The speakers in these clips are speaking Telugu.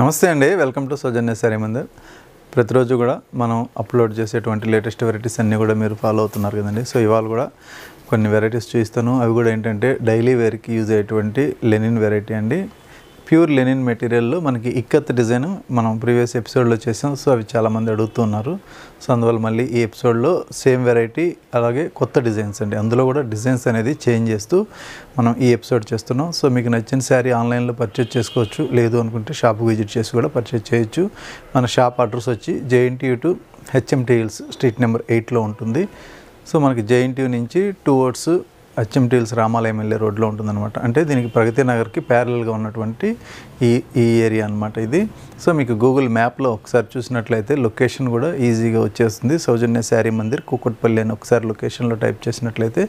నమస్తే అండి. వెల్కమ్ టు సౌజన్య సారీ మందిర్ ప్రతిరోజు కూడా మనం అప్లోడ్ చేసేటువంటి లేటెస్ట్ వెరైటీస్ అన్నీ కూడా మీరు ఫాలో అవుతున్నారు కదండి. సో ఇవాళ కూడా కొన్ని వెరైటీస్ చూపిస్తాను. అవి కూడా ఏంటంటే డైలీ వేర్కి యూజ్ అయ్యేటువంటి లెనిన్ వెరైటీ అండి. ప్యూర్ లెనిన్ మెటీరియల్లో మనకి ఇక్కత్ డిజైన్ మనం ప్రీవియస్ ఎపిసోడ్లో చేసాం. సో అవి చాలామంది అడుగుతున్నారు. సో అందువల్ల మళ్ళీ ఈ ఎపిసోడ్లో సేమ్ వెరైటీ అలాగే కొత్త డిజైన్స్ అండి. అందులో కూడా డిజైన్స్ అనేది చేంజ్ చేస్తూ మనం ఈ ఎపిసోడ్ చేస్తున్నాం. సో మీకు నచ్చిన శారీ ఆన్లైన్లో పర్చేజ్ చేసుకోవచ్చు. లేదు అనుకుంటే షాప్కి విజిట్ చేసి కూడా పర్చేజ్ చేయొచ్చు. మన షాప్ అడ్రస్ వచ్చి JNTU to HMT Hills street number ఎయిట్లో ఉంటుంది. సో మనకి జేఎన్టీయూ నుంచి టూ వర్డ్స్ అచ్చంటీల్స్ రామాలయం వెళ్ళే రోడ్లో ఉంటుందన్నమాట. అంటే దీనికి ప్రగతి నగర్కి ప్యారల్గా ఉన్నటువంటి ఈ ఈ ఏరియా అనమాట ఇది. సో మీకు గూగుల్ మ్యాప్లో ఒకసారి చూసినట్లయితే లొకేషన్ కూడా ఈజీగా వచ్చేస్తుంది. సౌజన్య శారీ మందిర్ కూకట్పల్లి అని ఒకసారి లొకేషన్లో టైప్ చేసినట్లయితే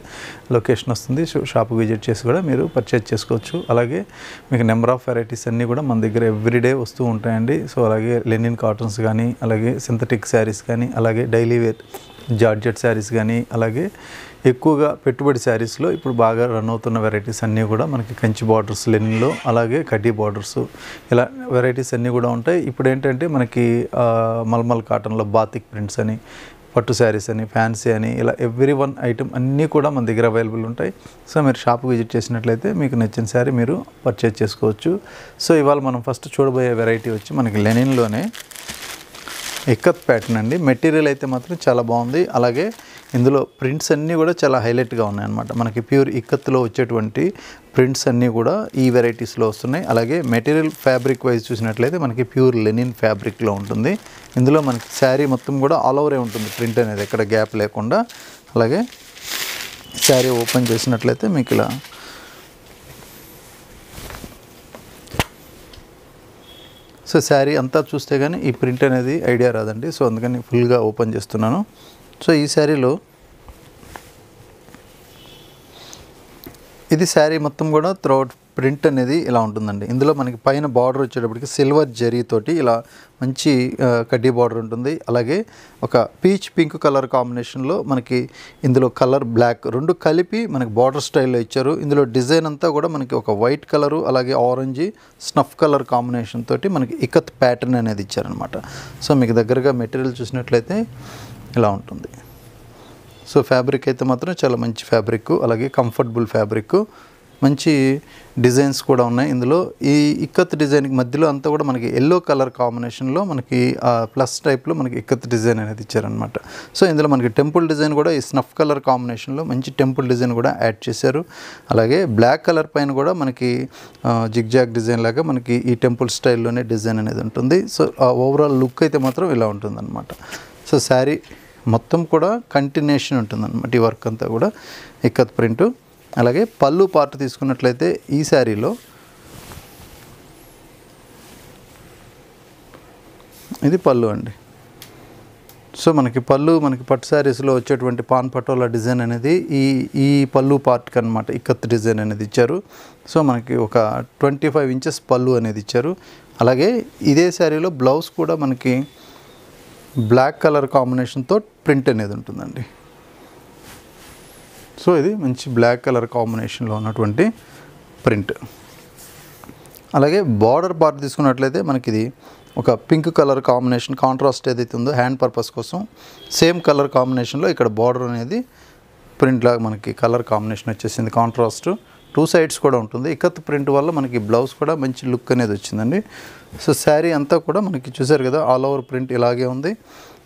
లొకేషన్ వస్తుంది. సో షాప్ విజిట్ చేసి కూడా మీరు పర్చేజ్ చేసుకోవచ్చు. అలాగే మీకు నెంబర్ ఆఫ్ వెరైటీస్ అన్నీ కూడా మన దగ్గర ఎవ్రీడే వస్తూ ఉంటాయండి. సో అలాగే లెనిన్ కాటన్స్ కానీ అలాగే సింథటిక్ శారీస్ కానీ అలాగే డైలీ వేర్ జార్జెట్ శారీస్ కానీ అలాగే ఎక్కువగా పెట్టుబడి శారీస్లో ఇప్పుడు బాగా రన్ అవుతున్న వెరైటీస్ అన్నీ కూడా మనకి కంచి బార్డర్స్ లెన్లో అలాగే కడ్డీ బార్డర్స్ ఇలా వెరైటీస్ అన్నీ కూడా ఉంటాయి. ఇప్పుడు ఏంటంటే మనకి మల్మల్ కాటన్లో బాతిక్ ప్రింట్స్ అని పట్టు శారీస్ అని ఫ్యాన్సీ అని ఇలా ఎవ్రీ వన్ ఐటమ్ అన్నీ కూడా మన దగ్గర అవైలబుల్ ఉంటాయి. సో మీరు షాప్ విజిట్ చేసినట్లయితే మీకు నచ్చిన శారీ మీరు పర్చేజ్ చేసుకోవచ్చు. సో ఇవాళ మనం ఫస్ట్ చూడబోయే వెరైటీ వచ్చి మనకి లెనిన్లోనే ఇక్కత్ ప్యాటర్న్ అండి. మెటీరియల్ అయితే మాత్రం చాలా బాగుంది. అలాగే ఇందులో ప్రింట్స్ అన్నీ కూడా చాలా హైలైట్గా ఉన్నాయన్నమాట. మనకి ప్యూర్ ఇక్కత్తులో వచ్చేటువంటి ప్రింట్స్ అన్నీ కూడా ఈ వెరైటీస్లో వస్తున్నాయి. అలాగే మెటీరియల్ ఫ్యాబ్రిక్ వైజ్ చూసినట్లయితే మనకి ప్యూర్ లెనిన్ ఫ్యాబ్రిక్లో ఉంటుంది. ఇందులో మనకి శారీ మొత్తం కూడా ఆల్ ఓవరే ఉంటుంది. ప్రింట్ అనేది ఎక్కడ గ్యాప్ లేకుండా. అలాగే శారీ ఓపెన్ చేసినట్లయితే మీకు ఇలా సో శారీ అంతా చూస్తే కానీ ఈ ప్రింట్ అనేది ఐడియా రాదండి. సో అందుకని ఫుల్గా ఓపెన్ చేస్తున్నాను. సో ఈ శారీలో ఇది శారీ మొత్తం కూడా త్రౌట్ ప్రింట్ అనేది ఇలా ఉంటుందండి. ఇందులో మనకి పైన బార్డర్ వచ్చేటప్పటికి సిల్వర్ జరీతోటి ఇలా మంచి కడ్డీ బార్డర్ ఉంటుంది. అలాగే ఒక పీచ్ పింక్ కలర్ కాంబినేషన్లో మనకి ఇందులో కలర్ బ్లాక్ రెండు కలిపి మనకి బార్డర్ స్టైల్లో ఇచ్చారు. ఇందులో డిజైన్ అంతా కూడా మనకి ఒక వైట్ కలరు అలాగే ఆరెంజ్ స్నఫ్ కలర్ కాంబినేషన్ తోటి మనకి ఇకత్ ప్యాటర్న్ అనేది ఇచ్చారనమాట సో మీకు దగ్గరగా మెటీరియల్ చూసినట్లయితే ఇలా ఉంటుంది. సో ఫ్యాబ్రిక్ అయితే మాత్రం చాలా మంచి ఫ్యాబ్రిక్ అలాగే కంఫర్టబుల్ ఫ్యాబ్రిక్ మంచి డిజైన్స్ కూడా ఉన్నాయి. ఇందులో ఈ ఇక్కత్ డిజైన్కి మధ్యలో అంతా కూడా మనకి ఎల్లో కలర్ కాంబినేషన్లో మనకి ప్లస్ టైప్లో మనకి ఇక్కత్ డిజైన్ అనేది ఇచ్చారనమాట సో ఇందులో మనకి టెంపుల్ డిజైన్ కూడా ఈ స్నఫ్ కలర్ కాంబినేషన్లో మంచి టెంపుల్ డిజైన్ కూడా యాడ్ చేశారు. అలాగే బ్లాక్ కలర్ పైన కూడా మనకి జిగ్జాగ్ డిజైన్ లాగా మనకి ఈ టెంపుల్ స్టైల్లోనే డిజైన్ అనేది ఉంటుంది. సో ఓవరాల్ లుక్ అయితే మాత్రం ఇలా ఉంటుందన్నమాట. సో శారీ మొత్తం కూడా కంటిన్యూషన్ ఉంటుందన్నమాట ఈ వర్క్ అంతా కూడా. ఇక్కత్ ప్రింట్ అలాగే పళ్ళు పార్ట్ తీసుకున్నట్లయితే ఈ శారీలో ఇది పళ్ళు అండి. సో మనకి పళ్ళు మనకి పట్టు శారీస్లో వచ్చేటువంటి పాన్ పటోలా డిజైన్ అనేది ఈ ఈ పళ్ళు పార్ట్కి అనమాట ఇక్కత్ డిజైన్ అనేది ఇచ్చారు. సో మనకి ఒక ట్వంటీ ఫైవ్ ఇంచెస్ పళ్ళు అనేది ఇచ్చారు. అలాగే ఇదే శారీలో బ్లౌజ్ కూడా మనకి బ్లాక్ కలర్ కాంబినేషన్తో ప్రింట్ అనేది ఉంటుందండి. సో ఇది మంచి బ్లాక్ కలర్ కాంబినేషన్లో ఉన్నటువంటి ప్రింట్. అలాగే బార్డర్ పార్ట్ తీసుకున్నట్లయితే మనకి ఇది ఒక పింక్ కలర్ కాంబినేషన్ కాంట్రాస్ట్ ఏదైతే ఉందో హ్యాండ్ పర్పస్ కోసం సేమ్ కలర్ కాంబినేషన్లో ఇక్కడ బార్డర్ అనేది ప్రింట్ లాగా మనకి కలర్ కాంబినేషన్ వచ్చేసింది కాంట్రాస్ట్. టూ సైడ్స్ కూడా ఉంటుంది. ఇకత్ ప్రింట్ వల్ల మనకి బ్లౌజ్ కూడా మంచి లుక్ అనేది వచ్చిందండి. సో శారీ అంతా కూడా మనకి చూసారు కదా ఆల్ ఓవర్ ప్రింట్ ఇలాగే ఉంది.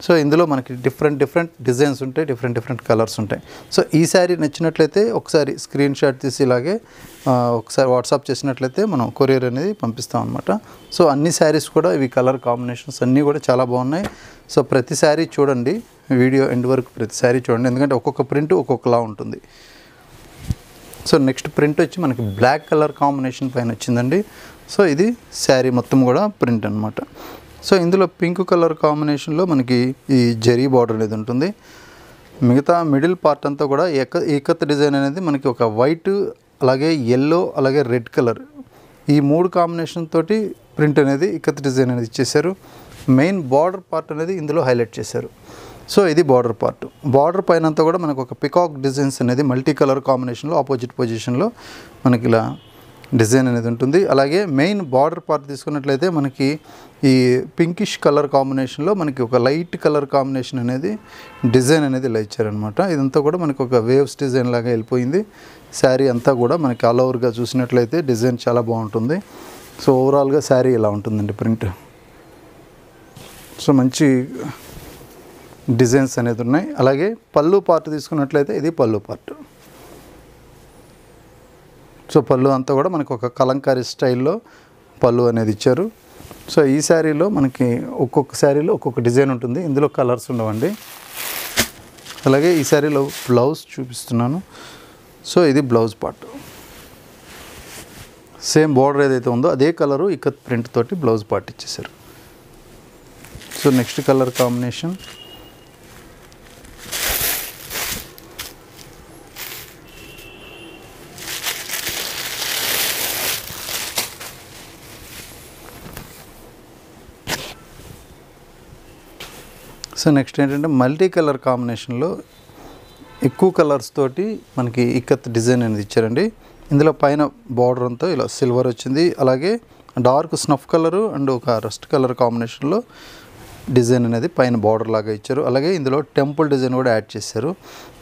సో ఇందులో మనకి డిఫరెంట్ డిఫరెంట్ డిజైన్స్ ఉంటాయి డిఫరెంట్ డిఫరెంట్ కలర్స్ ఉంటాయి. సో ఈ శారీ నచ్చినట్లయితే ఒకసారి స్క్రీన్ షాట్ తీసి ఇలాగే ఒకసారి వాట్సాప్ చేసినట్లయితే మనం కొరియర్ అనేది పంపిస్తాం అనమాట సో అన్ని శారీస్ కూడా ఇవి కలర్ కాంబినేషన్స్ అన్నీ కూడా చాలా బాగున్నాయి. సో ప్రతి శారీ చూడండి వీడియో ఎండ్ వరకు ప్రతి శారీ చూడండి. ఎందుకంటే ఒక్కొక్క ప్రింట్ ఒక్కొక్కలా ఉంటుంది. సో నెక్స్ట్ ప్రింట్ వచ్చి మనకి బ్లాక్ కలర్ కాంబినేషన్ పైన వచ్చిందండి. సో ఇది శారీ మొత్తం కూడా ప్రింట్ అనమాట సో ఇందులో పింక్ కలర్ కాంబినేషన్లో మనకి ఈ జరీ బార్డర్ అనేది ఉంటుంది. మిగతా మిడిల్ పార్ట్ అంతా కూడా ఏక ఏకత్ డిజైన్ అనేది మనకి ఒక వైట్ అలాగే ఎల్లో అలాగే రెడ్ కలర్. ఈ మూడు కాంబినేషన్ తోటి ప్రింట్ అనేది ఇక్కత్ డిజైన్ అనేది ఇచ్చేసారు మెయిన్ బార్డర్ పార్ట్ అనేది ఇందులో హైలైట్ చేశారు. సో ఇది బార్డర్ పార్ట్. బార్డర్ పైన అంతా కూడా మనకు ఒక పికాక్ డిజైన్స్ అనేది మల్టీ కలర్ కాంబినేషన్లో ఆపోజిట్ పొజిషన్లో మనకి ఇలా డిజైన్ అనేది ఉంటుంది. అలాగే మెయిన్ బార్డర్ పార్ట్ తీసుకున్నట్లయితే మనకి ఈ పింకిష్ కలర్ కాంబినేషన్లో మనకి ఒక లైట్ కలర్ కాంబినేషన్ అనేది డిజైన్ అనేది ఇలా ఇచ్చారనమాట ఇదంతా కూడా మనకి ఒక వేవ్స్ డిజైన్ లాగా వెళ్ళిపోయింది. శారీ అంతా కూడా మనకి ఆల్ ఓవర్గా చూసినట్లయితే డిజైన్ చాలా బాగుంటుంది. సో ఓవరాల్గా శారీ ఇలా ఉంటుందండి ప్రింట్. సో మంచి డిజైన్స్ అనేది ఉన్నాయి. అలాగే పళ్ళు పార్ట్ తీసుకున్నట్లయితే ఇది పళ్ళు పార్ట్. సో పళ్ళు అంతా కూడా మనకు ఒక కలంకారీ స్టైల్లో పళ్ళు అనేది ఇచ్చారు. సో ఈ శారీలో మనకి ఒక్కొక్క శారీలో ఒక్కొక్క డిజైన్ ఉంటుంది. ఇందులో కలర్స్ ఉండవండి. అలాగే ఈ శారీలో బ్లౌజ్ చూపిస్తున్నాను. సో ఇది బ్లౌజ్ పార్ట్. సేమ్ బార్డర్ ఏదైతే ఉందో అదే కలరు ఇక ప్రింట్ తోటి బ్లౌజ్ పార్ట్ ఇచ్చేసారు so next colour combination. So next ఏంటంటే మల్టీ కలర్ కాంబినేషన్లో ఎక్కువ కలర్స్ తోటి మనకి ఇక్కత్ డిజైన్ అనేది ఇచ్చారండి. ఇందులో పైన బార్డర్ అంతా ఇలా సిల్వర్ వచ్చింది. అలాగే డార్క్ స్నఫ్ కలరు అండ్ ఒక రస్ట్ కలర్ కాంబినేషన్లో డిజైన్ అనేది పైన బార్డర్ లాగా ఇచ్చారు. అలాగే ఇందులో టెంపుల్ డిజైన్ కూడా యాడ్ చేశారు.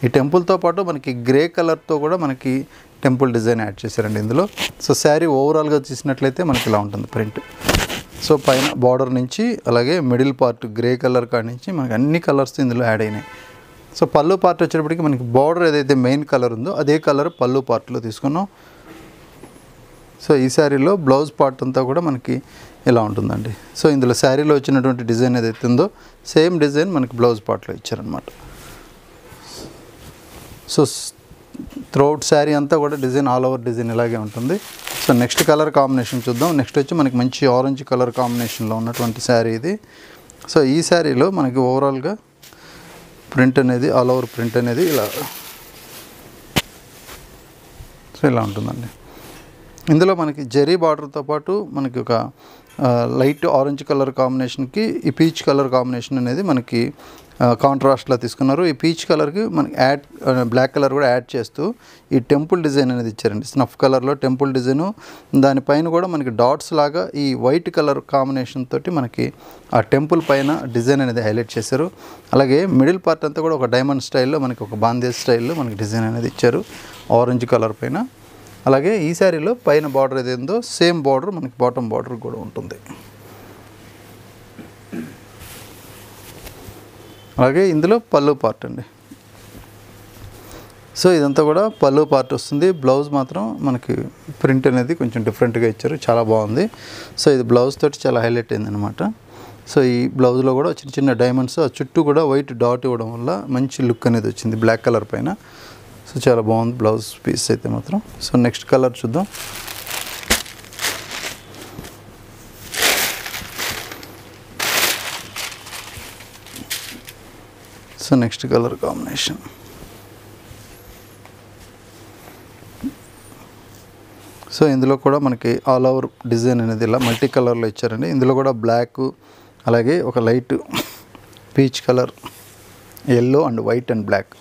ఈ టెంపుల్తో పాటు మనకి గ్రే కలర్తో కూడా మనకి టెంపుల్ డిజైన్ యాడ్ చేశారండి ఇందులో. సో శారీ ఓవరాల్గా చూసినట్లయితే మనకి ఇలా ఉంటుంది ప్రింట్ సో పైన బార్డర్ నుంచి అలాగే మిడిల్ పార్ట్ గ్రే కలర్ కాడి నుంచి మనకి అన్ని కలర్స్ ఇందులో యాడ్ అయినాయి. సో పళ్ళు పార్ట్ వచ్చేటప్పటికి మనకి బార్డర్ ఏదైతే మెయిన్ కలర్ ఉందో అదే కలర్ పళ్ళు పార్ట్లో తీసుకున్నాం. సో ఈ శారీలో బ్లౌజ్ పార్ట్ అంతా కూడా మనకి ఇలా ఉంటుందండి. సో ఇందులో శారీలో వచ్చినటువంటి డిజైన్ ఏదైతే ఉందో సేమ్ డిజైన్ మనకి బ్లౌజ్ పార్ట్లో ఇచ్చారనమాట సో త్రోట్ శారీ అంతా కూడా డిజైన్ ఆల్ ఓవర్ డిజైన్ ఇలాగే ఉంటుంది. సో నెక్స్ట్ కలర్ కాంబినేషన్ చూద్దాం. నెక్స్ట్ వచ్చి మనకి మంచి ఆరెంజ్ కలర్ కాంబినేషన్లో ఉన్నటువంటి శారీ ఇది. సో ఈ శారీలో మనకి ఓవరాల్గా ప్రింట్ అనేది ఆల్ ఓవర్ ప్రింట్ అనేది ఇలా సో ఇలా ఉంటుందండి. ఇందులో మనకి జెరీ బార్డర్తో పాటు మనకి ఒక లైట్ ఆరెంజ్ కలర్ కాంబినేషన్కి ఈ పీచ్ కలర్ కాంబినేషన్ అనేది మనకి కాంట్రాస్ట్లో తీసుకున్నారు. ఈ పీచ్ కలర్కి మనకి యాడ్ బ్లాక్ కలర్ కూడా యాడ్ చేస్తూ ఈ టెంపుల్ డిజైన్ అనేది ఇచ్చారండి. స్నఫ్ కలర్లో టెంపుల్ డిజైను దానిపైన కూడా మనకి డాట్స్ లాగా ఈ వైట్ కలర్ కాంబినేషన్ తోటి మనకి ఆ టెంపుల్ పైన డిజైన్ అనేది హైలైట్ చేశారు. అలాగే మిడిల్ పార్ట్ అంతా కూడా ఒక డైమండ్ స్టైల్లో మనకి ఒక బాందేజ్ స్టైల్లో మనకి డిజైన్ అనేది ఇచ్చారు ఆరెంజ్ కలర్ పైన. అలాగే ఈ శారీలో పైన బార్డర్ ఏదైందో సేమ్ బార్డర్ మనకి బాటమ్ బార్డర్ కూడా ఉంటుంది. అలాగే ఇందులో పళ్ళు పార్ట్ అండి. సో ఇదంతా కూడా పళ్ళు పార్ట్ వస్తుంది. బ్లౌజ్ మాత్రం మనకి ప్రింట్ అనేది కొంచెం డిఫరెంట్గా ఇచ్చారు. చాలా బాగుంది. సో ఇది బ్లౌజ్ తోటి చాలా హైలైట్ అయింది అనమాట సో ఈ బ్లౌజ్లో కూడా చిన్న చిన్న డైమండ్స్ ఆ చుట్టూ కూడా వైట్ డాట్ ఇవ్వడం వల్ల మంచి లుక్ అనేది వచ్చింది. బ్లాక్ కలర్ పైన. సో చాలా బాగుంది బ్లౌజ్ పీస్ అయితే మాత్రం. సో నెక్స్ట్ కలర్ చూద్దాం. So next colour combination so ఇందులో కూడా మనకి ఆల్ ఓవర్ డిజైన్ అనేది ఇలా మల్టీ కలర్లో ఇచ్చారండి. ఇందులో కూడా బ్లాక్ అలాగే ఒక light peach colour yellow and white and black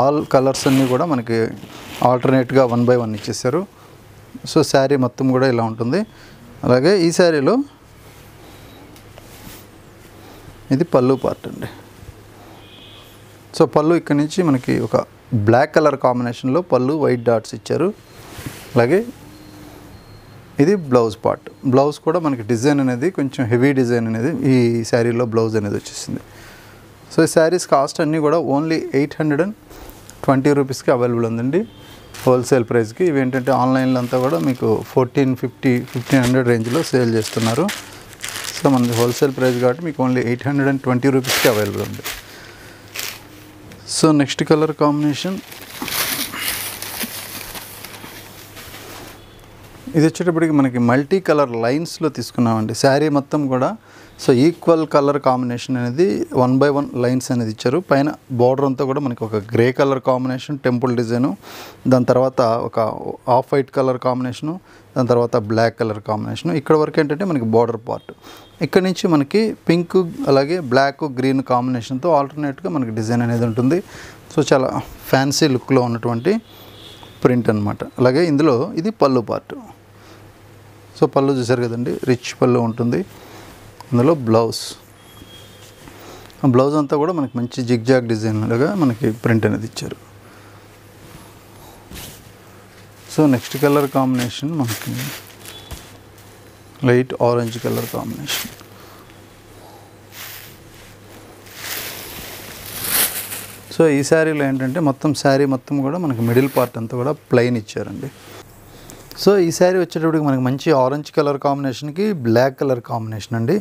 all colours అన్నీ కూడా మనకి ఆల్టర్నేట్గా వన్ బై వన్ ఇచ్చేసారు. సో శారీ మొత్తం కూడా ఇలా ఉంటుంది. అలాగే ఈ శారీలో ఇది పళ్ళు పార్ట్ అండి. సో పళ్ళు ఇక్కడ నుంచి మనకి ఒక బ్లాక్ కలర్ కాంబినేషన్లో పళ్ళు వైట్ డాట్స్ ఇచ్చారు. అలాగే ఇది బ్లౌజ్ పార్ట్. బ్లౌజ్ కూడా మనకి డిజైన్ అనేది కొంచెం హెవీ డిజైన్ అనేది ఈ శారీలో బ్లౌజ్ అనేది వచ్చేసింది. సో ఈ శారీస్ కాస్ట్ అన్నీ కూడా only eight hundred and twenty రూపీస్కి అవైలబుల్ ఉందండి. హోల్సేల్ ప్రైస్కి. ఇవి ఏంటంటే ఆన్లైన్లో అంతా కూడా మీకు ఫోర్టీన్ ఫిఫ్టీ ఫిఫ్టీన్ హండ్రెడ్ రేంజ్లో సేల్ చేస్తున్నారు. సో మనది హోల్సేల్ ప్రైస్ కాబట్టి మీకు only eight hundred and twenty రూపీస్కి అవైలబుల్ ఉంది. సో నెక్స్ట్ కలర్ కాంబినేషన్ ఇది వచ్చేటప్పటికి మనకి మల్టీ కలర్ లైన్స్లో తీసుకున్నామండి. శారీ మొత్తం కూడా. సో ఈక్వల్ కలర్ కాంబినేషన్ అనేది వన్ బై వన్ లైన్స్ అనేది ఇచ్చారు. పైన బార్డర్ అంతా కూడా మనకి ఒక grey colour combination temple design దాని తర్వాత ఒక ఆఫ్ వైట్ కలర్ కాంబినేషను దాని తర్వాత బ్లాక్ కలర్ కాంబినేషన్ ఇక్కడ వరకు ఏంటంటే మనకి బార్డర్ పార్ట్ ఇక్కడ నుంచి మనకి పింక్ అలాగే బ్లాక్ గ్రీన్ కాంబినేషన్తో ఆల్టర్నేట్గా మనకి డిజైన్ అనేది ఉంటుంది. సో చాలా ఫ్యాన్సీ లుక్లో ఉన్నటువంటి ప్రింట్ అనమాట అలాగే ఇందులో ఇది పళ్ళు పార్ట్. సో పళ్ళు చూసారు కదండి? రిచ్ పళ్ళు ఉంటుంది. అందులో బ్లౌజ్. ఆ బ్లౌజ్ అంతా కూడా మనకి మంచి జిగ్జాగ్ డిజైన్లుగా మనకి ప్రింట్ అనేది ఇచ్చారు. సో నెక్స్ట్ కలర్ కాంబినేషన్ మనకి light orange colour combination so ఈ శారీలో ఏంటంటే మొత్తం శారీ మొత్తం కూడా మనకి మిడిల్ పార్ట్ అంతా కూడా ప్లెయిన్ ఇచ్చారండి. సో ఈ శారీ వచ్చేటప్పటికి మనకి మంచి ఆరెంజ్ కలర్ కాంబినేషన్కి బ్లాక్ కలర్ కాంబినేషన్ అండి.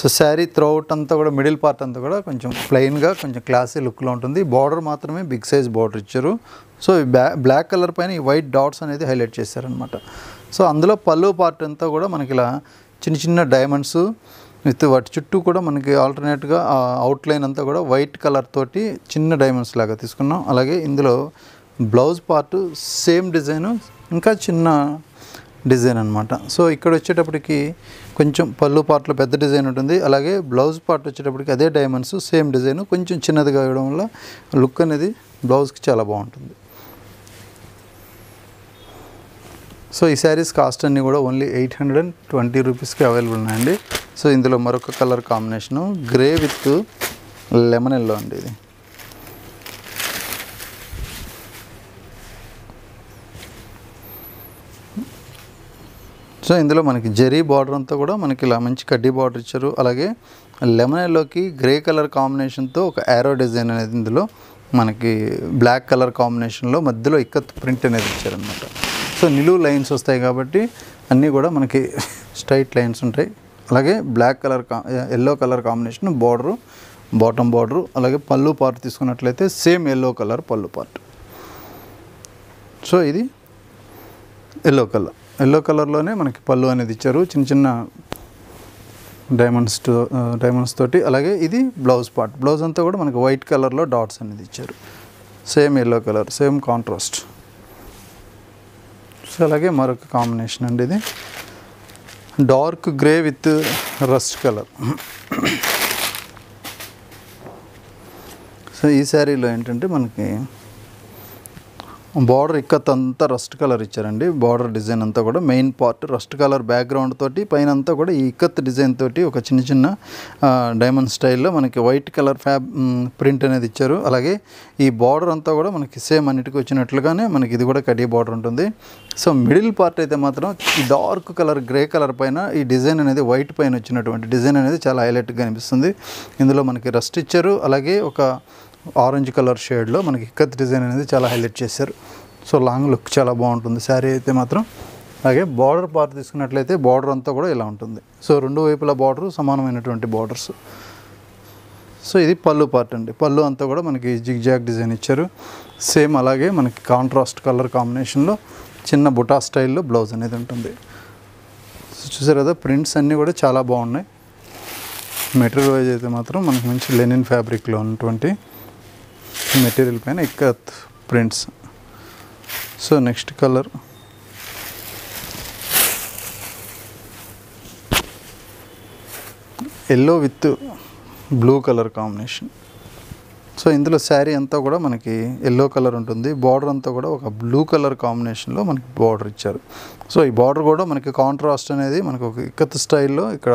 సో శారీ త్రౌట్ అంతా కూడా మిడిల్ పార్ట్ అంతా కూడా కొంచెం ప్లెయిన్గా కొంచెం క్లాసీ లుక్లో ఉంటుంది. బార్డర్ మాత్రమే బిగ్ సైజ్ బార్డర్ ఇచ్చారు. సో ఈ బ్లాక్ కలర్ పైన ఈ వైట్ డాట్స్ అనేది హైలైట్ చేశారనమాట సో అందులో పళ్ళు పార్ట్ అంతా కూడా మనకి ఇలా చిన్న చిన్న డైమండ్స్ విత్ వాటి చుట్టూ కూడా మనకి ఆల్టర్నేట్గా అవుట్లైన్ అంతా కూడా వైట్ కలర్ తోటి చిన్న డైమండ్స్ లాగా తీసుకున్నాం. అలాగే ఇందులో బ్లౌజ్ పార్ట్ సేమ్ డిజైన్ ఇంకా చిన్న డిజైన్ అనమాట సో ఇక్కడ వచ్చేటప్పటికి కొంచెం పళ్ళు పార్ట్లో పెద్ద డిజైన్ ఉంటుంది. అలాగే బ్లౌజ్ పార్ట్ వచ్చేటప్పటికి అదే డైమండ్స్ సేమ్ డిజైన్ కొంచెం చిన్నదిగా ఇవ్వడం వల్ల లుక్ అనేది బ్లౌజ్కి చాలా బాగుంటుంది. సో ఈ శారీస్ కాస్ట్ అన్నీ కూడా only eight hundred and twenty రూపీస్కి అవైలబుల్ ఉన్నాయండి. సో ఇందులో మరొక colour combination grey with lemon yellow అండి ఇది. సో ఇందులో మనకి జెరీ బార్డర్ అంతా కూడా మనకి ఇలా మంచి కడ్డీ బార్డర్ ఇచ్చారు. అలాగే లెమన్ ఎల్లోకి గ్రే కలర్ కాంబినేషన్తో ఒక యారో డిజైన్ అనేది ఇందులో మనకి బ్లాక్ కలర్ కాంబినేషన్లో మధ్యలో ఇక్కత్ ప్రింట్ అనేది ఇచ్చారనమాట సో నిలువు లైన్స్ వస్తాయి కాబట్టి అన్నీ కూడా మనకి స్ట్రైట్ లైన్స్ ఉంటాయి. అలాగే బ్లాక్ కలర్ కా yellow colour combination border bottom border అలాగే పళ్ళు పార్ట్ తీసుకున్నట్లయితే same yellow colour pallu part. So ఇది ఎల్లో కలర్. ఎల్లో కలర్లోనే మనకి పళ్ళు అనేది ఇచ్చారు. చిన్న చిన్న డైమండ్స్ డైమండ్స్ తోటి. అలాగే ఇది బ్లౌజ్ పార్ట్ బ్లౌజ్ అంతా కూడా మనకి వైట్ కలర్లో డాట్స్ అనేది ఇచ్చారు. Same yellow colour same contrast so అలాగే మరొక కాంబినేషన్ అండి ఇది. Dark grey with rust colour so ఈ శారీలో ఏంటంటే మనకి బార్డర్ ఇక్కత్ అంతా రస్ట్ కలర్ ఇచ్చారండి. బార్డర్ డిజైన్ అంతా కూడా main part rust colour background తోటి పైన అంతా కూడా ఈ ఇక్కత్ డిజైన్ తోటి ఒక చిన్న చిన్న డైమండ్ స్టైల్లో మనకి వైట్ కలర్ ఫ్యాబ్ ప్రింట్ అనేది ఇచ్చారు. అలాగే ఈ బార్డర్ అంతా కూడా మనకి సేమ్ అన్నిటికీ వచ్చినట్లుగానే మనకి ఇది కూడా కడి బార్డర్ ఉంటుంది. సో మిడిల్ పార్ట్ అయితే మాత్రం ఈ డార్క్ కలర్ గ్రే కలర్ పైన ఈ డిజైన్ అనేది వైట్ పైన వచ్చినటువంటి డిజైన్ అనేది చాలా హైలైట్గా అనిపిస్తుంది. ఇందులో మనకి రస్ట్ ఇచ్చారు. అలాగే ఒక ఆరెంజ్ కలర్ షేడ్లో మనకి ఇక్కత్ డిజైన్ అనేది చాలా హైలైట్ చేశారు. సో లాంగ్ లుక్ చాలా బాగుంటుంది. శారీ అయితే మాత్రం అలాగే బార్డర్ పార్ట్ తీసుకున్నట్లయితే బార్డర్ అంతా కూడా ఇలా ఉంటుంది. సో రెండు వైపుల బార్డర్ సమానమైనటువంటి బార్డర్స్. సో ఇది పళ్ళు పార్ట్ అండి. పళ్ళు అంతా కూడా మనకి జిగ్జాగ్ డిజైన్ ఇచ్చారు. సేమ్ అలాగే మనకి కాంట్రాస్ట్ కలర్ కాంబినేషన్లో చిన్న బుటా స్టైల్లో బ్లౌజ్ అనేది ఉంటుంది. సో చూసారు కదా ప్రింట్స్ అన్నీ కూడా చాలా బాగున్నాయి. మెటీరియల్ వైజ్ అయితే మాత్రం మనకి మంచి లెనిన్ ఫ్యాబ్రిక్లో ఉన్నటువంటి మెటీరియల్ పైన ikat prints. So next colour. Yellow with blue colour combination. So ఇందులో శారీ అంతా కూడా మనకి ఎల్లో కలర్ ఉంటుంది. బార్డర్ అంతా కూడా ఒక బ్లూ కలర్ కాంబినేషన్లో మనకి బార్డర్ ఇచ్చారు. సో ఈ బార్డర్ కూడా మనకి కాంట్రాస్ట్ అనేది మనకు ఒక ఇక్కత్ స్టైల్లో ఇక్కడ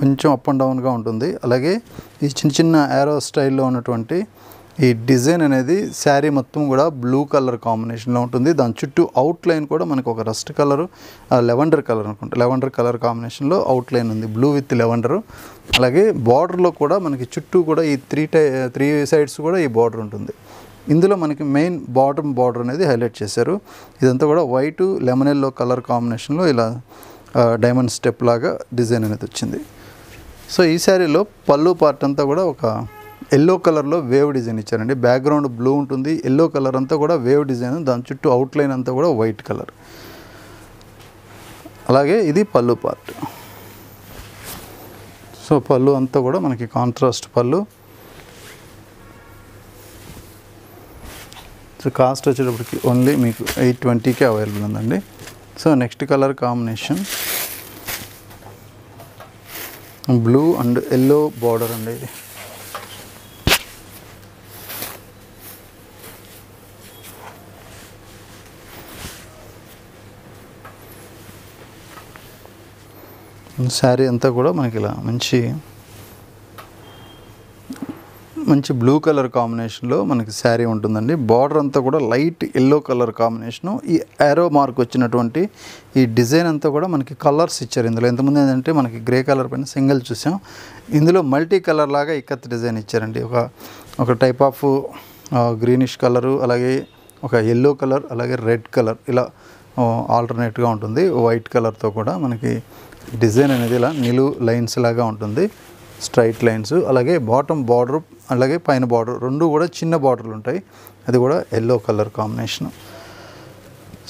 కొంచెం అప్ అండ్ డౌన్గా ఉంటుంది. అలాగే ఈ చిన్న చిన్న యారో స్టైల్లో ఉన్నటువంటి ఈ డిజైన్ అనేది శారీ మొత్తం కూడా బ్లూ కలర్ కాంబినేషన్లో ఉంటుంది. దాని చుట్టూ అవుట్ లైన్ కూడా మనకు ఒక రస్ట్ కలర్ లెవెండర్ కలర్ అనుకుంటా. లెవెండర్ కలర్ కాంబినేషన్లో అవుట్ లైన్ ఉంది. బ్లూ విత్ లెవెండర్ అలాగే బార్డర్లో కూడా మనకి చుట్టూ కూడా ఈ త్రీ టై త్రీ సైడ్స్ కూడా ఈ బార్డర్ ఉంటుంది. ఇందులో మనకి మెయిన్ బాటమ్ బార్డర్ అనేది హైలైట్ చేశారు. ఇదంతా కూడా వైట్ లెమన్ ఎల్లో కలర్ కాంబినేషన్లో ఇలా డైమండ్ స్టెప్ లాగా డిజైన్ అనేది వచ్చింది. సో ఈ శారీలో పళ్ళు పార్ట్ అంతా కూడా ఒక ఎల్లో కలర్లో వేవ్ డిజైన్ ఇచ్చారండి. బ్యాక్గ్రౌండ్ బ్లూ ఉంటుంది. ఎల్లో కలర్ అంతా కూడా వేవ్ డిజైన్ దాని చుట్టూ అవుట్లైన్ అంతా కూడా వైట్ కలర్. అలాగే ఇది పళ్ళు పార్ట్. సో పళ్ళు అంతా కూడా మనకి కాంట్రాస్ట్ పళ్ళు. సో కాస్ట్ వచ్చేటప్పటికి ఓన్లీ మీకు ఎయిట్ ట్వంటీకే అవైలబుల్ ఉందండి. So next colour combination blue and yellow border అండి ఇది. శారీ అంతా కూడా మనకి ఇలా మంచి మంచి బ్లూ కలర్ కాంబినేషన్లో మనకి శారీ ఉంటుందండి. బార్డర్ అంతా కూడా లైట్ ఎల్లో కలర్ కాంబినేషను ఈ యారో మార్క్ వచ్చినటువంటి ఈ డిజైన్ అంతా కూడా మనకి కలర్స్ ఇచ్చారు. ఇందులో ఎంతమంది ఏంటంటే మనకి గ్రే కలర్ పైన సింగిల్ చూసాం. ఇందులో మల్టీ కలర్ లాగా ఇక్కత్ డిజైన్ ఇచ్చారండి. ఒక ఒక టైప్ ఆఫ్ గ్రీనిష్ కలరు అలాగే ఒక ఎల్లో కలర్ అలాగే రెడ్ కలర్ ఇలా ఆల్టర్నేట్గా ఉంటుంది. వైట్ కలర్తో కూడా మనకి డిజైన్ అనేది ఇలా నిలువు లైన్స్ లాగా ఉంటుంది. స్ట్రైట్ లైన్స్ అలాగే బాటమ్ బార్డర్ అలాగే పైన బార్డర్ రెండు కూడా చిన్న బార్డర్లు ఉంటాయి. అది కూడా ఎల్లో కలర్ కాంబినేషన్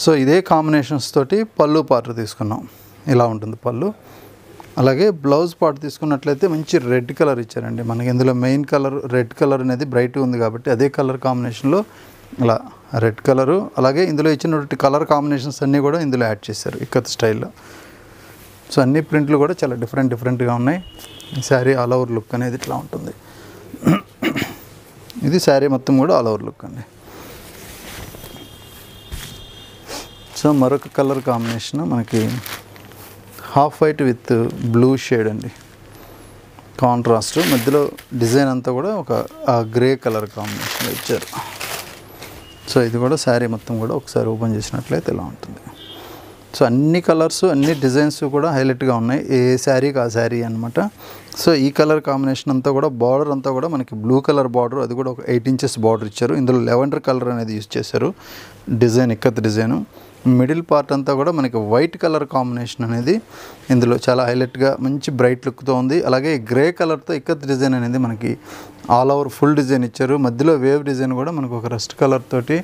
సో ఇదే కాంబినేషన్స్ తోటి పళ్ళు పార్ట్ తీసుకున్నాం. ఇలా ఉంటుంది పళ్ళు. అలాగే బ్లౌజ్ పార్ట్ తీసుకున్నట్లయితే మంచి రెడ్ కలర్ ఇచ్చారండి. మనకి ఇందులో మెయిన్ కలర్ రెడ్ కలర్ అనేది బ్రైట్ ఉంది కాబట్టి అదే కలర్ కాంబినేషన్లో ఇలా రెడ్ కలరు అలాగే ఇందులో ఇచ్చినటువంటి కలర్ కాంబినేషన్స్ అన్నీ కూడా ఇందులో యాడ్ చేశారు. ఇక్కత్ స్టైల్లో సో అన్ని ప్రింట్లు కూడా చాలా డిఫరెంట్ డిఫరెంట్గా ఉన్నాయి. ఈ శారీ ఆల్ ఓవర్ లుక్ అనేది ఇట్లా ఉంటుంది. ఇది శారీ మొత్తం కూడా ఆల్ ఓవర్ లుక్ అండి. సో మరొక కలర్ కాంబినేషన్ మనకి half white with blue shade అండి. కాంట్రాస్ట్ మధ్యలో డిజైన్ అంతా కూడా ఒక గ్రే కలర్ కాంబినేషన్ ఇచ్చారు. సో ఇది కూడా శారీ మొత్తం కూడా ఒకసారి ఓపెన్ చేసినట్లయితే ఇలా ఉంటుంది. సో అన్ని కలర్స్ అన్ని డిజైన్స్ కూడా హైలైట్గా ఉన్నాయి. ఏ శారీకి ఆ శారీ అనమాట సో ఈ కలర్ కాంబినేషన్ అంతా కూడా బార్డర్ అంతా కూడా మనకి బ్లూ కలర్ బార్డర్ అది కూడా ఒక ఎయిట్ ఇంచెస్ బార్డర్ ఇచ్చారు. ఇందులో లెవెండర్ కలర్ అనేది యూజ్ చేశారు. Design ikat design. Middle part అంతా కూడా మనకి వైట్ కలర్ కాంబినేషన్ అనేది ఇందులో చాలా హైలైట్గా మంచి బ్రైట్ లుక్తో ఉంది. అలాగే గ్రే కలర్తో ఇక్కత్ డిజైన్ అనేది మనకి ఆల్ ఓవర్ ఫుల్ డిజైన్ ఇచ్చారు. మధ్యలో వేవ్ డిజైన్ కూడా మనకు ఒక రస్ట్ కలర్ తోటి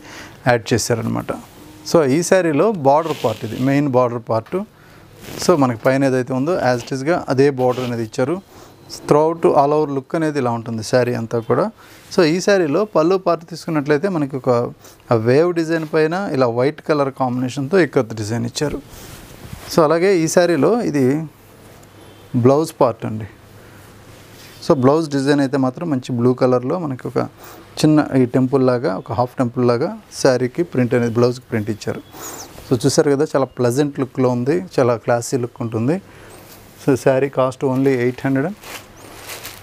యాడ్ చేశారనమాట సో ఈ శారీలో బార్డర్ పార్ట్ ఇది మెయిన్ బార్డర్ పార్ట్. సో మనకి పైన ఏదైతే ఉందో యాజ్ ఇట్ ఈస్గా అదే బార్డర్ అనేది ఇచ్చారు. త్రూఅవుట్ ఆల్ ఓవర్ లుక్ అనేది ఇలా ఉంటుంది శారీ అంతా కూడా. సో ఈ శారీలో పళ్ళు పార్ట్ తీసుకున్నట్లయితే మనకి ఒక వేవ్ డిజైన్ పైన ఇలా వైట్ కలర్ కాంబినేషన్తో ఎక్కువ డిజైన్ ఇచ్చారు. సో అలాగే ఈ శారీలో ఇది బ్లౌజ్ పార్ట్ అండి. సో బ్లౌజ్ డిజైన్ అయితే మాత్రం మంచి బ్లూ కలర్లో మనకి ఒక చిన్న ఈ టెంపుల్ లాగా ఒక హాఫ్ టెంపుల్ లాగా శారీకి ప్రింట్ అనేది బ్లౌజ్కి ప్రింట్ ఇచ్చారు. సో చూసారు కదా చాలా ప్లజెంట్ లుక్లో ఉంది చాలా క్లాసీ లుక్ ఉంటుంది. So sari cost only eight hundred and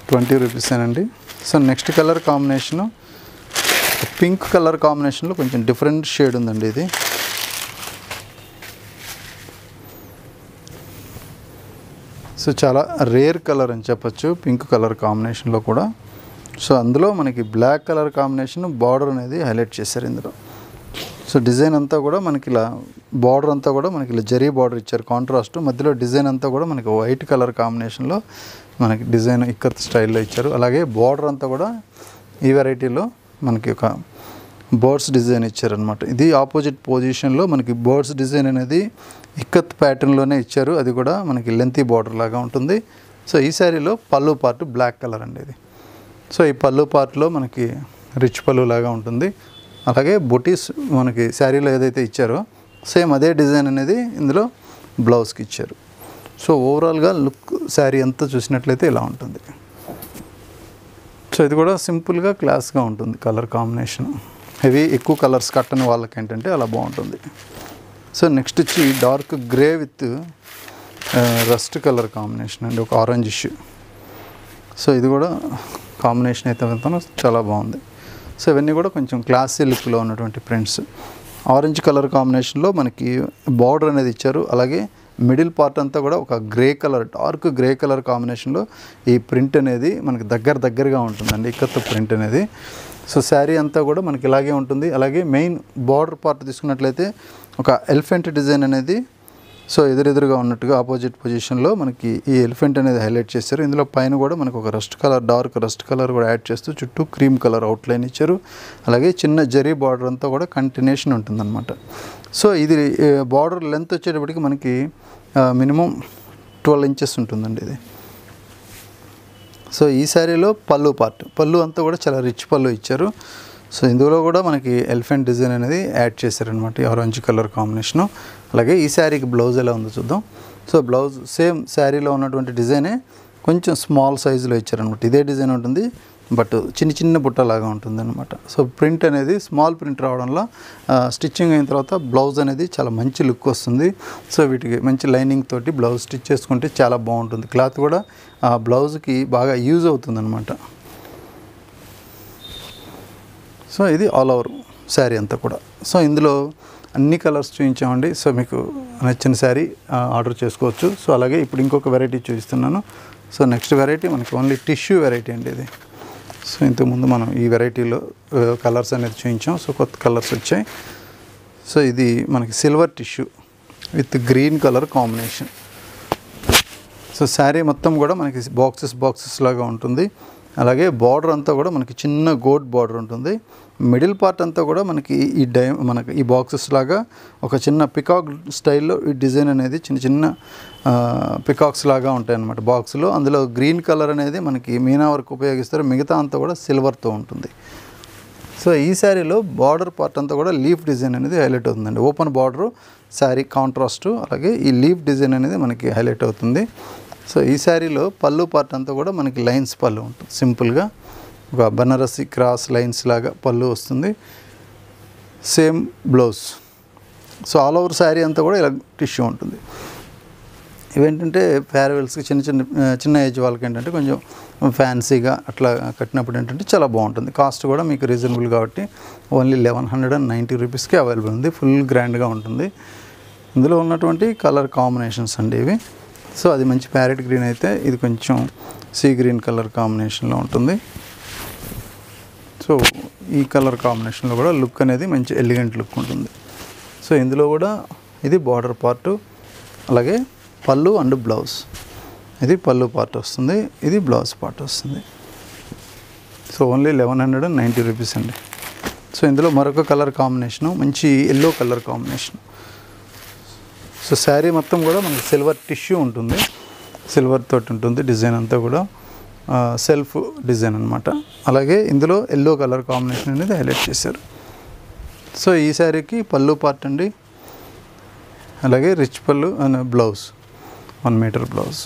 twenty rupees అండి. So next colour combination pink colour కాంబినేషన్లో కొంచెం డిఫరెంట్ షేడ్ ఉందండి ఇది. సో చాలా రేర్ కలర్ అని చెప్పచ్చు పింక్ కలర్ కాంబినేషన్లో కూడా. సో అందులో మనకి బ్లాక్ కలర్ కాంబినేషన్ బార్డర్ అనేది హైలైట్ చేశారు ఇందులో. సో డిజైన్ అంతా కూడా మనకి ఇలా బార్డర్ అంతా కూడా మనకి ఇలా జరీ బార్డర్ ఇచ్చారు కాంట్రాస్ట్ మధ్యలో డిజైన్ అంతా కూడా మనకి వైట్ కలర్ కాంబినేషన్లో మనకి డిజైన్ ఇక్కత్ స్టైల్లో ఇచ్చారు. అలాగే బార్డర్ అంతా కూడా ఈ వెరైటీలో మనకి ఒక బర్డ్స్ డిజైన్ ఇచ్చారనమాట ఇది ఆపోజిట్ పొజిషన్లో మనకి బర్డ్స్ డిజైన్ అనేది ఇక్కత్ ప్యాటర్న్లోనే ఇచ్చారు. అది కూడా మనకి లెంతీ బార్డర్ లాగా ఉంటుంది. సో ఈ శారీలో పళ్ళు పార్ట్ బ్లాక్ కలర్ అండి ఇది. సో ఈ పళ్ళు పార్ట్లో మనకి రిచ్ పళ్ళు లాగా ఉంటుంది. అలాగే బొటీస్ మనకి శారీలో ఏదైతే ఇచ్చారో సేమ్ అదే డిజైన్ అనేది ఇందులో బ్లౌజ్కి ఇచ్చారు. సో ఓవరాల్గా లుక్ శారీ అంతా చూసినట్లయితే ఇలా ఉంటుంది. సో ఇది కూడా సింపుల్గా క్లాస్గా ఉంటుంది కలర్ కాంబినేషన్ హెవీ ఎక్కువ కలర్స్ కట్టని వాళ్ళకి ఏంటంటే అలా బాగుంటుంది. సో నెక్స్ట్ వచ్చి dark grey with rust colour combination అండి ఒక ఆరెంజ్ ఇష్యూ. సో ఇది కూడా కాంబినేషన్ అయితే చాలా బాగుంది. సో ఇవన్నీ కూడా కొంచెం క్లాసీ లుక్లో ఉన్నటువంటి ప్రింట్స్. ఆరెంజ్ కలర్ కాంబినేషన్లో మనకి బార్డర్ అనేది ఇచ్చారు. అలాగే మిడిల్ పార్ట్ అంతా కూడా ఒక grey colour dark grey colour కాంబినేషన్లో ఈ ప్రింట్ అనేది మనకి దగ్గర దగ్గరగా ఉంటుందండి ఇక్కత్త ప్రింట్ అనేది. సో శారీ అంతా కూడా మనకి ఇలాగే ఉంటుంది. అలాగే మెయిన్ బార్డర్ పార్ట్ తీసుకున్నట్లయితే ఒక ఎలిఫెంట్ డిజైన్ అనేది సో ఎదురెదురుగా ఉన్నట్టుగా ఆపోజిట్ పొజిషన్లో మనకి ఈ ఎలిఫెంట్ అనేది హైలైట్ చేశారు. ఇందులో పైన కూడా మనకు ఒక rust colour dark rust colour కూడా యాడ్ చేస్తూ చుట్టూ క్రీమ్ కలర్ అవుట్లైన్ ఇచ్చారు. అలాగే చిన్న జరీ బార్డర్ అంతా కూడా కంటిన్యూషన్ ఉంటుందన్నమాట. సో ఇది బార్డర్ లెంత్ వచ్చేటప్పటికి మనకి మినిమం ట్వెల్వ్ ఇంచెస్ ఉంటుందండి ఇది. సో ఈ శారీలో పళ్ళు పార్ట్ పళ్ళు అంతా కూడా చాలా రిచ్ పళ్ళు ఇచ్చారు. సో ఇందులో కూడా మనకి ఎలిఫెంట్ డిజైన్ అనేది యాడ్ చేశారనమాట ఆరెంజ్ కలర్ కాంబినేషను అలాగే ఈ శారీకి బ్లౌజ్ ఎలా ఉందో చూద్దాం. సో బ్లౌజ్ సేమ్ శారీలో ఉన్నటువంటి డిజైనే కొంచెం స్మాల్ సైజులో ఇచ్చారనమాట ఇదే డిజైన్ ఉంటుంది. బట్ చిన్న చిన్న బుట్టలాగా ఉంటుంది అనమాట సో ప్రింట్ అనేది స్మాల్ ప్రింట్ రావడంలో స్టిచ్చింగ్ అయిన తర్వాత బ్లౌజ్ అనేది చాలా మంచి లుక్ వస్తుంది. సో వీటికి మంచి లైనింగ్ తోటి బ్లౌజ్ స్టిచ్ చేసుకుంటే చాలా బాగుంటుంది. క్లాత్ కూడా ఆ బ్లౌజ్కి బాగా యూజ్ అవుతుంది అనమాట సో ఇది ఆల్ ఓవర్ శారీ అంతా కూడా. సో ఇందులో అన్ని కలర్స్ చూపించామండి. సో మీకు నచ్చిన శారీ ఆర్డర్ చేసుకోవచ్చు. సో అలాగే ఇప్పుడు ఇంకొక వెరైటీ చూపిస్తున్నాను. సో నెక్స్ట్ వెరైటీ మనకి ఓన్లీ టిష్యూ వెరైటీ అండి ఇది. సో ఇంతకుముందు మనం ఈ వెరైటీలో కలర్స్ అనేది చూపించాం సో కొత్త కలర్స్ వచ్చాయి. సో ఇది మనకి silver tissue with green colour combination. So sari మొత్తం కూడా మనకి బాక్సెస్ బాక్సెస్ లాగా ఉంటుంది. అలాగే బార్డర్ అంతా కూడా మనకి చిన్న గోడ్ బార్డర్ ఉంటుంది. మిడిల్ పార్ట్ అంతా కూడా మనకి ఈ డై మనకి ఈ బాక్సెస్ లాగా ఒక చిన్న పికాక్ స్టైల్లో ఈ డిజైన్ అనేది చిన్న చిన్న పికాక్స్ లాగా ఉంటాయి అన్నమాట బాక్స్లో. అందులో గ్రీన్ కలర్ అనేది మనకి మీనా వర్క్ ఉపయోగిస్తారు. మిగతా అంతా కూడా సిల్వర్తో ఉంటుంది. సో ఈ శారీలో బార్డర్ పార్ట్ అంతా కూడా లీఫ్ డిజైన్ అనేది హైలైట్ అవుతుందండి. ఓపెన్ బార్డర్ శారీ కాంట్రాస్ట్ అలాగే ఈ లీఫ్ డిజైన్ అనేది మనకి హైలైట్ అవుతుంది. సో ఈ శారీలో పళ్ళు పార్ట్ అంతా కూడా మనకి లైన్స్ పళ్ళు ఉంటుంది. సింపుల్గా ఒక బనారసి క్రాస్ లైన్స్ లాగా పళ్ళు వస్తుంది. Same blouse. So all over sari అంతా కూడా ఇలా టిష్యూ ఉంటుంది. ఇవేంటంటే ఫేర్వెల్స్కి చిన్న చిన్న చిన్న ఏజ్ వాళ్ళకి ఏంటంటే కొంచెం ఫ్యాన్సీగా అట్లా కట్టినప్పుడు ఏంటంటే చాలా బాగుంటుంది. కాస్ట్ కూడా మీకు రీజనబుల్ కాబట్టి only eleven hundred and ninety రూపీస్కి అవైలబుల్ ఉంది. ఫుల్ గ్రాండ్గా ఉంటుంది. ఇందులో ఉన్నటువంటి కలర్ కాంబినేషన్స్ అండి ఇవి. సో అది మంచి ప్యారెట్ గ్రీన్ అయితే ఇది కొంచెం సీ గ్రీన్ కలర్ కాంబినేషన్లో ఉంటుంది. సో ఈ కలర్ కాంబినేషన్లో కూడా లుక్ అనేది మంచి ఎలిగెంట్ లుక్ ఉంటుంది. సో ఇందులో కూడా ఇది బార్డర్ పార్ట్ అలాగే పళ్ళు అండ్ బ్లౌజ్. ఇది పళ్ళు పార్ట్ వస్తుంది ఇది బ్లౌజ్ పార్ట్ వస్తుంది. So only eleven hundred and ninety rupees అండి. సో ఇందులో మరొక కలర్ కాంబినేషను మంచి yellow colour combination. So sari మొత్తం కూడా మనకి సిల్వర్ టిష్యూ ఉంటుంది. సిల్వర్ తోటి ఉంటుంది డిజైన్ అంతా కూడా. సెల్ఫ్ డిజైన్ అనమాట అలాగే ఇందులో ఎల్లో కలర్ కాంబినేషన్ అనేది హైలైట్ చేశారు. సో ఈ శారీకి పళ్ళు పార్ట్ అండి. అలాగే rich pallu and blouse one metre blouse.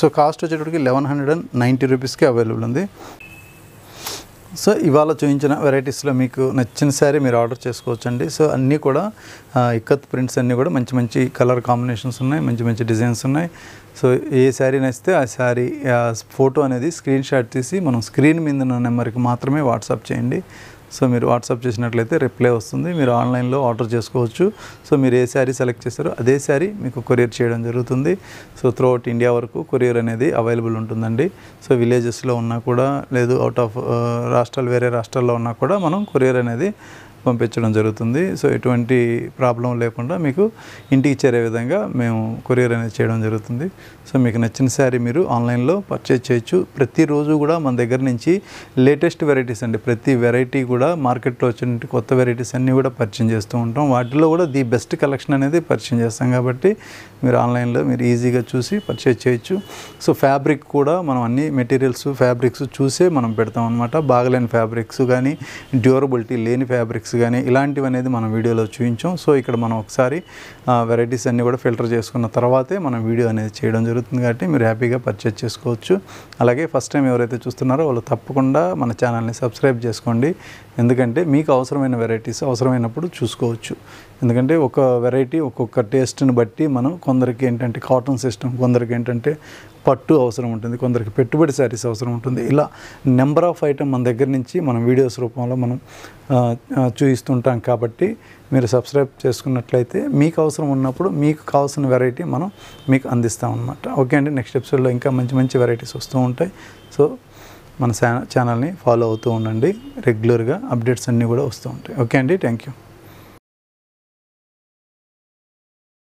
So cost వచ్చేటప్పటికి లెవెన్ హండ్రెడ్ అండ్ నైంటీ రూపీస్కి అవైలబుల్ ఉంది. సో ఇవాళ చూపించిన వెరైటీస్లో మీకు నచ్చిన శారీ మీరు ఆర్డర్ చేసుకోవచ్చండి. సో అన్నీ కూడా ఇక్కత్ ప్రింట్స్ అన్నీ కూడా మంచి మంచి కలర్ కాంబినేషన్స్ ఉన్నాయి మంచి మంచి డిజైన్స్ ఉన్నాయి. సో ఏ శారీ నచ్చితే ఆ శారీ ఫోటో అనేది స్క్రీన్ షాట్ తీసి మనం స్క్రీన్ మీద ఉన్న నెంబర్కి మాత్రమే వాట్సాప్ చేయండి. సో మీరు వాట్సాప్ చేసినట్లయితే రిప్లై వస్తుంది. మీరు ఆన్లైన్లో ఆర్డర్ చేసుకోవచ్చు. సో మీరు ఏ శారీ సెలెక్ట్ చేస్తారో అదే శారీ మీకు కొరియర్ చేయడం జరుగుతుంది. సో త్రూఅవుట్ ఇండియా వరకు కొరియర్ అనేది అవైలబుల్ ఉంటుందండి. సో విలేజెస్లో ఉన్నా కూడా లేదు అవుట్ ఆఫ్ రాష్ట్రాలు వేరే రాష్ట్రాల్లో ఉన్నా కూడా మనం కొరియర్ అనేది పంపించడం జరుగుతుంది. సో ఎటువంటి ప్రాబ్లం లేకుండా మీకు ఇంటికి చేరే విధంగా మేము కొరియర్ అనేది చేయడం జరుగుతుంది. సో మీకు నచ్చిన శారీ మీరు ఆన్లైన్లో పర్చేజ్ చేయొచ్చు. ప్రతిరోజు కూడా మన దగ్గర నుంచి లేటెస్ట్ వెరైటీస్ అండి. ప్రతి వెరైటీ కూడా మార్కెట్లో వచ్చిన కొత్త వెరైటీస్ అన్నీ కూడా పరిచయం చేస్తూ ఉంటాం. వాటిలో కూడా ది బెస్ట్ కలెక్షన్ అనేది పరిచయం చేస్తాం కాబట్టి మీరు ఆన్లైన్లో మీరు ఈజీగా చూసి పర్చేజ్ చేయొచ్చు. సో ఫ్యాబ్రిక్ కూడా మనం అన్ని మెటీరియల్స్ ఫ్యాబ్రిక్స్ చూసే మనం పెడతాం అనమాట బాగలేని ఫ్యాబ్రిక్స్ కానీ డ్యూరబిలిటీ లేని ఫ్యాబ్రిక్స్ కానీ ఇలాంటివి అనేది మనం వీడియోలో చూపించాం. సో ఇక్కడ మనం ఒకసారి వెరైటీస్ అన్నీ కూడా ఫిల్టర్ చేసుకున్న తర్వాతే మనం వీడియో అనేది చేయడం జరుగుతుంది కాబట్టి మీరు హ్యాపీగా పర్చేజ్ చేసుకోవచ్చు. అలాగే ఫస్ట్ టైం ఎవరైతే చూస్తున్నారో వాళ్ళు తప్పకుండా మన ఛానల్ని సబ్స్క్రైబ్ చేసుకోండి. ఎందుకంటే మీకు అవసరమైన వెరైటీస్ అవసరమైనప్పుడు చూసుకోవచ్చు. ఎందుకంటే ఒక వెరైటీ ఒక్కొక్క టేస్ట్ని బట్టి మనం కొందరికి ఏంటంటే కాటన్ సిస్టమ్ కొందరికి ఏంటంటే పట్టు అవసరం ఉంటుంది కొందరికి పెట్టుబడి శారీస్ అవసరం ఉంటుంది. ఇలా నెంబర్ ఆఫ్ ఐటమ్ మన దగ్గర నుంచి మనం వీడియోస్ రూపంలో మనం చూపిస్తుంటాం కాబట్టి మీరు సబ్స్క్రైబ్ చేసుకున్నట్లయితే మీకు అవసరం ఉన్నప్పుడు మీకు కావాల్సిన వెరైటీ మనం మీకు అందిస్తాం అనమాట ఓకే అండి నెక్స్ట్ ఎపిసోడ్లో ఇంకా మంచి మంచి వెరైటీస్ వస్తూ ఉంటాయి. సో మన ఛానల్ని ఫాలో అవుతూ ఉండండి. రెగ్యులర్గా అప్డేట్స్ అన్నీ కూడా వస్తూ ఉంటాయి. ఓకే అండి థ్యాంక్ యూ